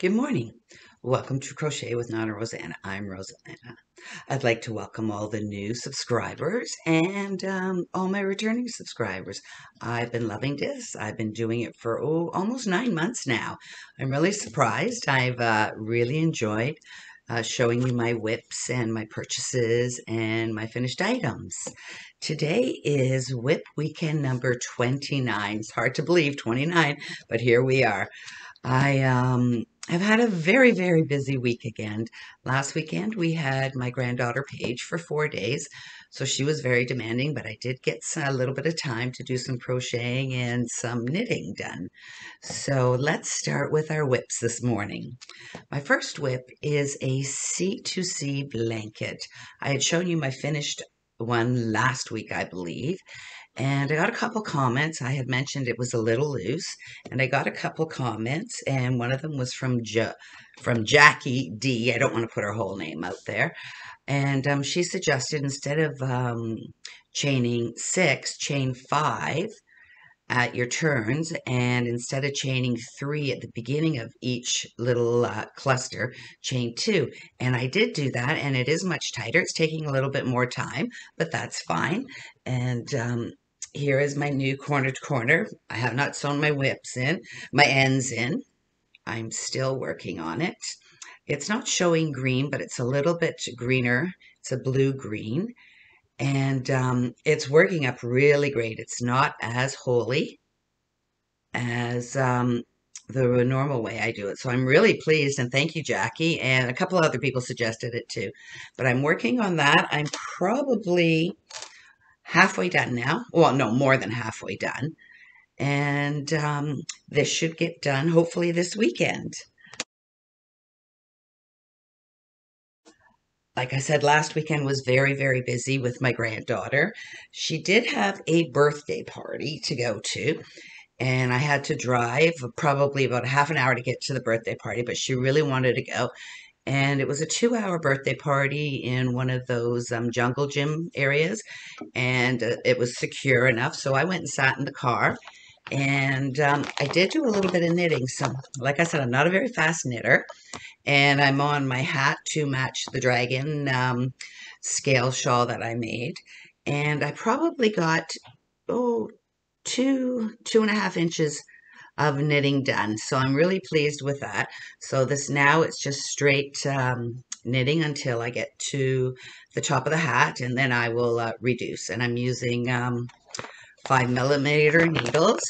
Good morning. Welcome to Crochet with Nonna Rosanna. I'm Rosanna. I'd like to welcome all the new subscribers and um, all my returning subscribers. I've been loving this. I've been doing it for oh, almost nine months now. I'm really surprised. I've uh, really enjoyed uh, showing you my WIPs and my purchases and my finished items. Today is WIP weekend number 29. It's hard to believe, 29, but here we are. I um, have had a very, very busy week again. Last weekend we had my granddaughter Paige for four days, so she was very demanding, but I did get a little bit of time to do some crocheting and some knitting done. So let's start with our WIPs this morning. My first WIP is a C2C blanket. I had shown you my finished one last week, I believe, and I got a couple comments. I had mentioned it was a little loose, and I got a couple comments, and one of them was from jo- from Jackie D. I don't want to put her whole name out there, and um, she suggested instead of um, chaining six, chain five at your turns, and instead of chaining three at the beginning of each little uh, cluster, chain two. And I did do that, and it is much tighter. It's taking a little bit more time, but that's fine. And um, here is my new corner to corner. I have not sewn my whips in, my ends in. I'm still working on it. It's not showing green, but it's a little bit greener. It's a blue green. And um, it's working up really great. It's not as holy as um, the normal way I do it. So I'm really pleased and thank you, Jackie. And a couple other people suggested it too. But I'm working on that. I'm probably halfway done now. Well, no, more than halfway done. And um, this should get done hopefully this weekend. Like I said, last weekend was very, very busy with my granddaughter. She did have a birthday party to go to, and I had to drive probably about a half an hour to get to the birthday party, but she really wanted to go and it was a two hour birthday party in one of those um, jungle gym areas and uh, it was secure enough so i went and sat in the car and um, i did do a little bit of knitting so like i said i'm not a very fast knitter and i'm on my hat to match the dragon um, scale shawl that i made and i probably got oh two two and a half inches of knitting done. So I'm really pleased with that. So this now it's just straight um, knitting until I get to the top of the hat and then I will uh, reduce. And I'm using um, five millimeter needles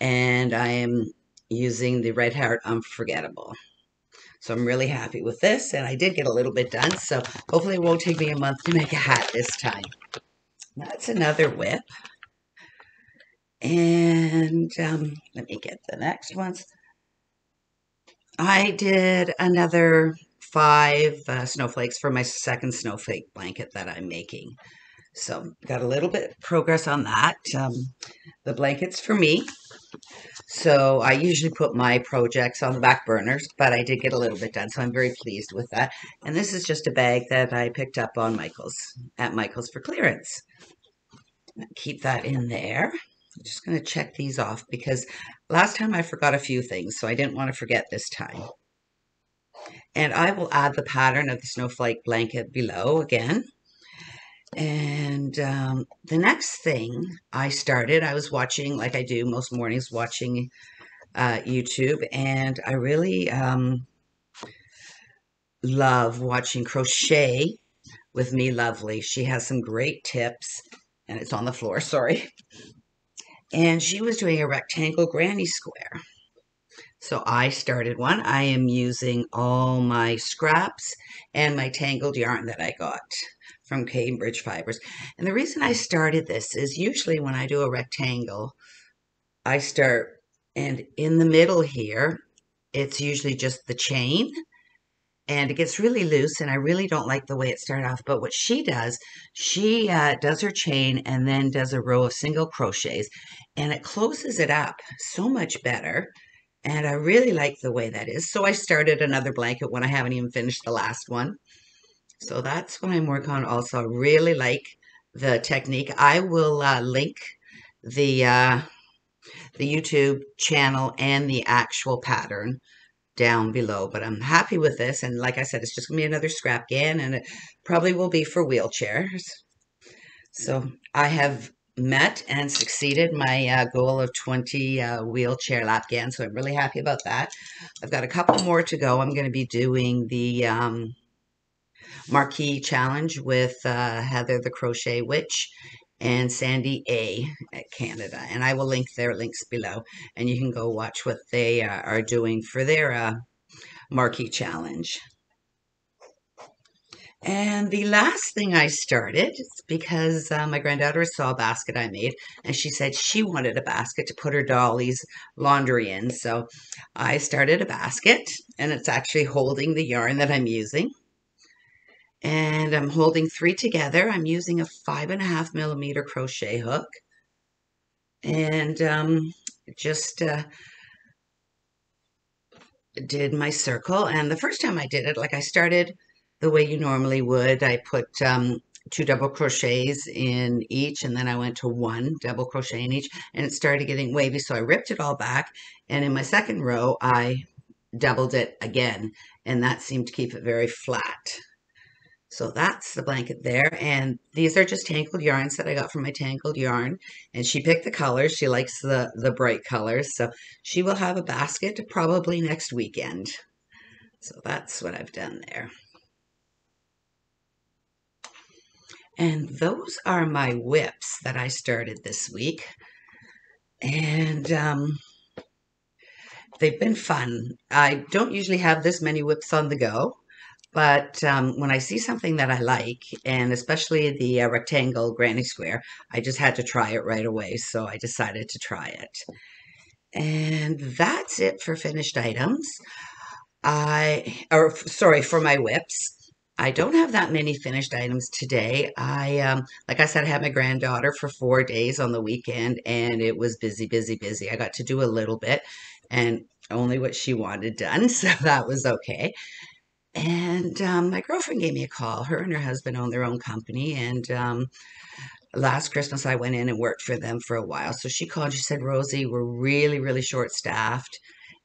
and I am using the Red Heart Unforgettable. So I'm really happy with this and I did get a little bit done. So hopefully it won't take me a month to make a hat this time. That's another WIP. And um, let me get the next ones. I did another five uh, snowflakes for my second snowflake blanket that I'm making. So got a little bit of progress on that. Um, the blanket's for me. So I usually put my projects on the back burners, but I did get a little bit done, so I'm very pleased with that. And this is just a bag that I picked up on Michael's at Michael's for clearance. Keep that in there. I'm just going to check these off because last time I forgot a few things, so I didn't want to forget this time. And I will add the pattern of the snowflake blanket below again. And um, the next thing I started, I was watching, like I do most mornings, watching uh, YouTube, and I really um, love watching Crochet with Me Lovely. She has some great tips, and it's on the floor, sorry and she was doing a rectangle granny square. So I started one. I am using all my scraps and my tangled yarn that I got from Cambridge Fibers. And the reason I started this is usually when I do a rectangle, I start, and in the middle here, it's usually just the chain and it gets really loose and I really don't like the way it started off. But what she does, she uh, does her chain and then does a row of single crochets and it closes it up so much better. And I really like the way that is. So I started another blanket when I haven't even finished the last one. So that's what I'm working on also. I really like the technique. I will uh, link the, uh, the YouTube channel and the actual pattern down below. But I'm happy with this. And like I said, it's just going to be another scrapghan and it probably will be for wheelchairs. So I have met and succeeded my uh, goal of 20 uh, wheelchair lapghan. So I'm really happy about that. I've got a couple more to go. I'm going to be doing the um, Marquee Challenge with uh, Heather the Crochet Witch and Sandy A at Canada. And I will link their links below. And you can go watch what they uh, are doing for their uh, Marquee Challenge. And the last thing I started, because uh, my granddaughter saw a basket I made, and she said she wanted a basket to put her dolly's laundry in. So I started a basket, and it's actually holding the yarn that I'm using. And I'm holding three together. I'm using a five and a half millimeter crochet hook. And um, just uh, did my circle. And the first time I did it, like I started the way you normally would. I put um, two double crochets in each and then I went to one double crochet in each and it started getting wavy so I ripped it all back and in my second row I doubled it again and that seemed to keep it very flat. So that's the blanket there and these are just tangled yarns that I got from my tangled yarn and she picked the colors. She likes the, the bright colors so she will have a basket probably next weekend. So that's what I've done there. And those are my WIPs that I started this week. And um, they've been fun. I don't usually have this many WIPs on the go. But um, when I see something that I like, and especially the uh, rectangle granny square, I just had to try it right away. So I decided to try it. And that's it for finished items. I, or sorry, for my WIPs. I don't have that many finished items today. I, um, like I said, I had my granddaughter for four days on the weekend and it was busy, busy, busy. I got to do a little bit and only what she wanted done. So that was okay. And um, my girlfriend gave me a call. Her and her husband own their own company. And um, last Christmas, I went in and worked for them for a while. So she called. She said, Rosie, we're really, really short staffed.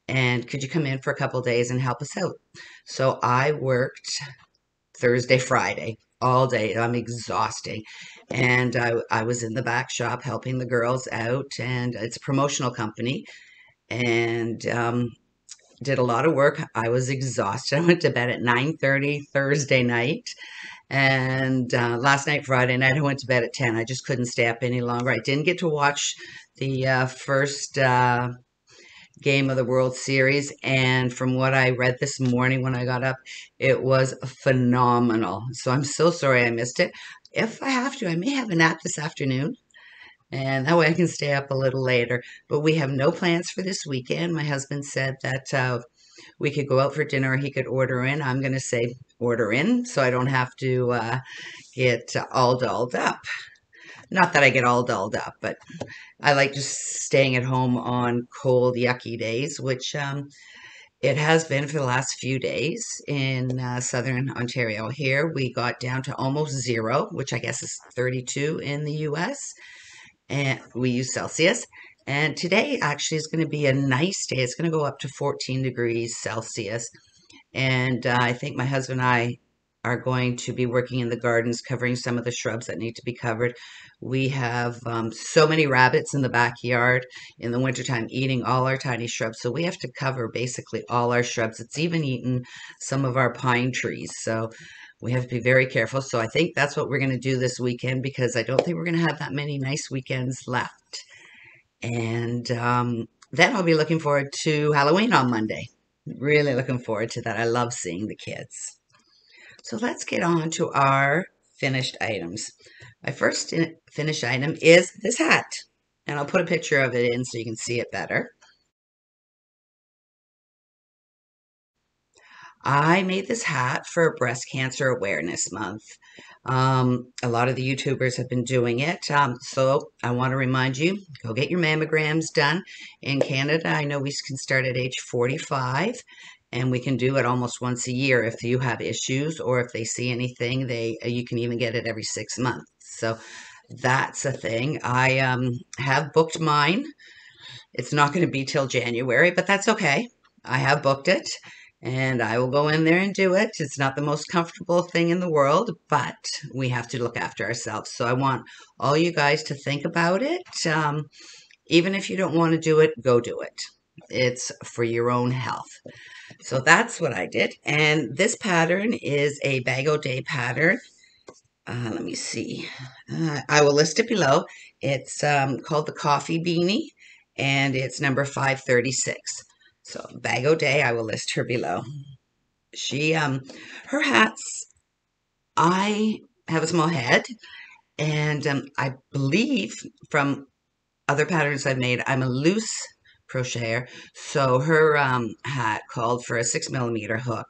And could you come in for a couple days and help us out? So I worked Thursday, Friday, all day. I'm exhausting. And I, I was in the back shop helping the girls out, and it's a promotional company. And um, did a lot of work. I was exhausted. I went to bed at 9:30 Thursday night. And uh, last night, Friday night, I went to bed at 10. I just couldn't stay up any longer. I didn't get to watch the uh, first uh, game of the World Series. And from what I read this morning when I got up, it was phenomenal. So I'm so sorry I missed it. If I have to, I may have a nap this afternoon. And that way I can stay up a little later. But we have no plans for this weekend. My husband said that uh, we could go out for dinner he could order in. I'm going to say order in so I don't have to uh, get all dolled up. Not that I get all dolled up, but I like just staying at home on cold, yucky days, which um, it has been for the last few days in uh, southern Ontario. Here we got down to almost zero, which I guess is 32 in the US, and we use Celsius. And today actually is going to be a nice day. It's going to go up to 14 degrees Celsius. And uh, I think my husband and I are going to be working in the gardens, covering some of the shrubs that need to be covered. We have um, so many rabbits in the backyard in the wintertime eating all our tiny shrubs. So we have to cover basically all our shrubs. It's even eaten some of our pine trees. So we have to be very careful. So I think that's what we're going to do this weekend because I don't think we're going to have that many nice weekends left. And um, then I'll be looking forward to Halloween on Monday. Really looking forward to that. I love seeing the kids. So let's get on to our finished items. My first finished item is this hat. And I'll put a picture of it in so you can see it better. I made this hat for Breast Cancer Awareness Month. Um, a lot of the YouTubers have been doing it. Um, so I want to remind you, go get your mammograms done. In Canada, I know we can start at age 45 and we can do it almost once a year if you have issues or if they see anything they you can even get it every six months so that's a thing i um, have booked mine it's not going to be till january but that's okay I have booked it and I will go in there and do it. It's not the most comfortable thing in the world, but we have to look after ourselves. So I want all you guys to think about it. Um, even if you don't want to do it, go do it. It's for your own health. So that's what I did. And this pattern is a Bag O Day pattern. Uh, let me see. Uh, I will list it below. It's um, called the Coffee Beanie, and it's number 536. So Bag O Day, I will list her below. She, um, her hats, I have a small head, and um, I believe from other patterns I've made, I'm a loose crocheter. So her um, hat called for a six millimeter hook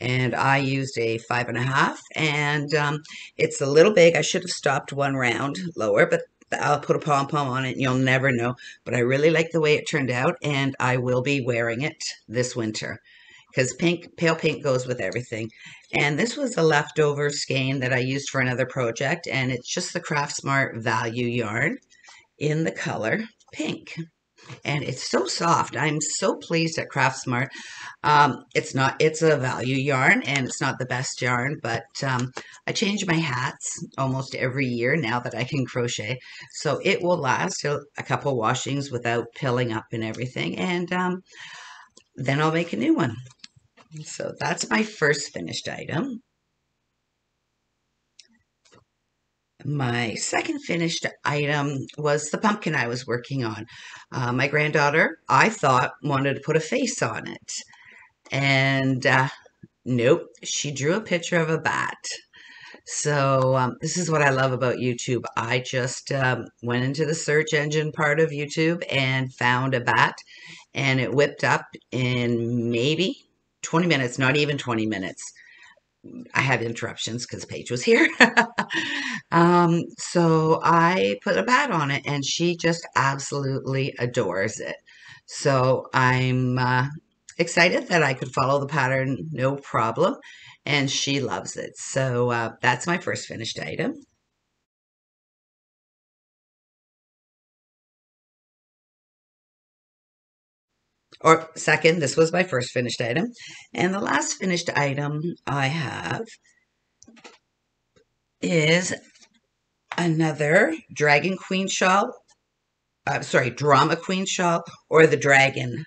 and I used a five and a half and um, it's a little big. I should have stopped one round lower, but I'll put a pom-pom on it and you'll never know. But I really like the way it turned out and I will be wearing it this winter because pink, pale pink goes with everything. And this was a leftover skein that I used for another project and it's just the Craft Smart Value yarn in the color pink and it's so soft. I'm so pleased at Craftsmart. Um, it's not, it's a value yarn and it's not the best yarn, but um, I change my hats almost every year now that I can crochet. So it will last a, couple washings without pilling up and everything. And um, then I'll make a new one. So that's my first finished item. My second finished item was the pumpkin I was working on. Uh, my granddaughter, I thought, wanted to put a face on it. And uh, nope, she drew a picture of a bat. So um, this is what I love about YouTube. I just um, went into the search engine part of YouTube and found a bat and it whipped up in maybe 20 minutes, not even 20 minutes. I had interruptions because Paige was here. um, so I put a bat on it and she just absolutely adores it. So I'm uh, excited that I could follow the pattern no problem and she loves it. So uh, that's my first finished item. Or second, this was my first finished item. And the last finished item I have is another Dragon Queen shawl. Uh, sorry, Drama Queen shawl or the Dragon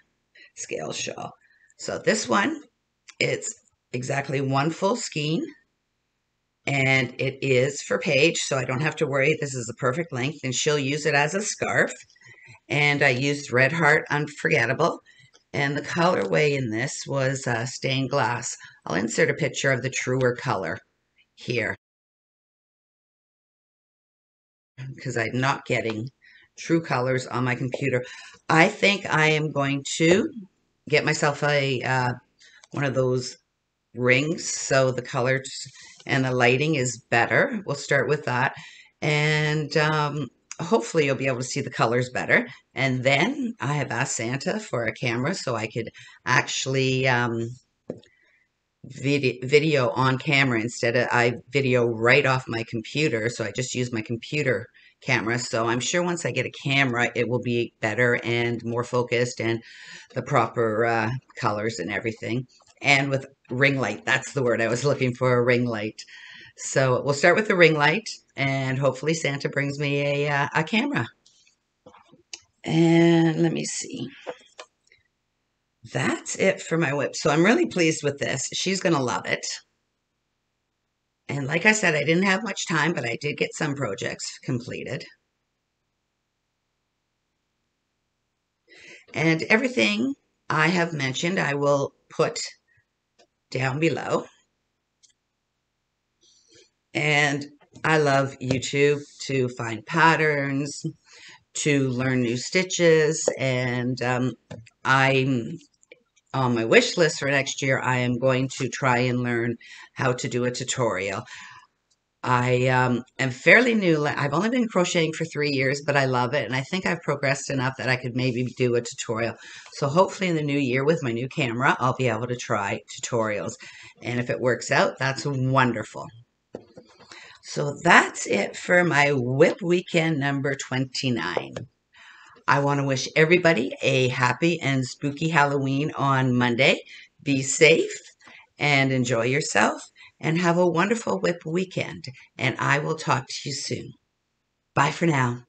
Scale shawl. So this one, it's exactly one full skein and it is for Paige, so I don't have to worry. This is the perfect length, and she'll use it as a scarf. And I used Red Heart Unforgettable, and the colorway in this was uh, stained glass. I'll insert a picture of the truer color here because I'm not getting true colors on my computer. I think I am going to get myself a uh, one of those rings so the colors and the lighting is better. We'll start with that. And um, hopefully you'll be able to see the colors better. And then I have asked Santa for a camera so I could actually um, video, video on camera instead of I video right off my computer. So I just use my computer camera. So I'm sure once I get a camera, it will be better and more focused and the proper uh, colors and everything. And with ring light, that's the word I was looking for, a ring light. So we'll start with the ring light and hopefully Santa brings me a, uh, a camera. And let me see. That's it for my WIP. So I'm really pleased with this. She's going to love it. And like I said, I didn't have much time, but I did get some projects completed. And everything I have mentioned, I will put down below. And I love YouTube to find patterns, to learn new stitches, and um, I'm on my wish list for next year. I am going to try and learn how to do a tutorial. I um, am fairly new. I've only been crocheting for three years, but I love it. And I think I've progressed enough that I could maybe do a tutorial. So hopefully in the new year with my new camera, I'll be able to try tutorials. And if it works out, that's wonderful. So that's it for my WIP weekend number 29. I want to wish everybody a happy and spooky Halloween on Monday. Be safe and enjoy yourself and have a wonderful WIP weekend. And I will talk to you soon. Bye for now.